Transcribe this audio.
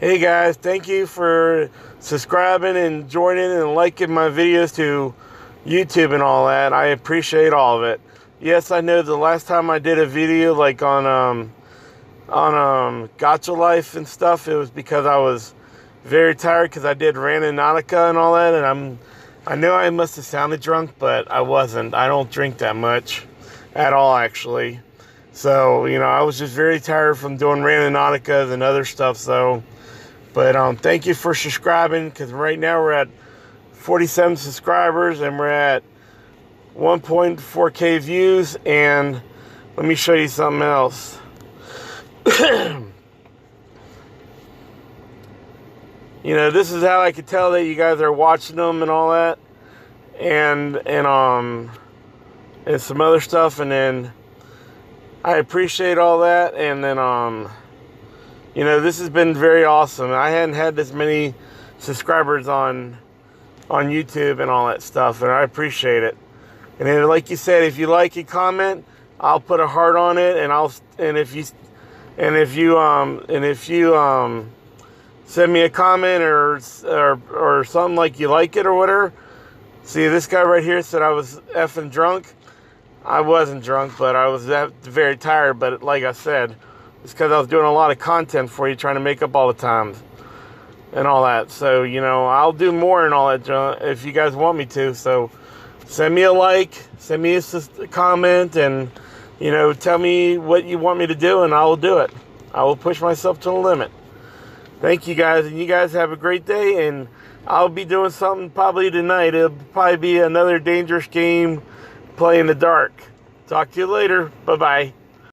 Hey guys, thank you for subscribing and joining and liking my videos to YouTube and all that. I appreciate all of it. Yes, I know the last time I did a video like on um on um Gacha Life and stuff, it was because I was very tired because I did Randonautica and all that, and I'm I know I must have sounded drunk, but I wasn't. I don't drink that much at all, actually. So you know, I was just very tired from doing Randonautica and other stuff. So but um, thank you for subscribing because right now we're at 47 subscribers and we're at 1.4k views. And let me show you something else. you know, this is how I could tell that you guys are watching them and all that, and and um and some other stuff, and then I appreciate all that, and then um you know, this has been very awesome. I hadn't had this many subscribers on on YouTube and all that stuff, and I appreciate it. And then, like you said, if you like it, comment. I'll put a heart on it, and I'll and if you and if you um and if you um send me a comment or or or something like you like it or whatever. See, this guy right here said I was effing drunk. I wasn't drunk, but I was very tired. But like I said. It's because I was doing a lot of content for you, trying to make up all the times and all that. So, you know, I'll do more and all that if you guys want me to. So, send me a like, send me a comment, and, you know, tell me what you want me to do, and I will do it. I will push myself to the limit. Thank you guys, and you guys have a great day. And I'll be doing something probably tonight. It'll probably be another dangerous game, play in the dark. Talk to you later. Bye bye.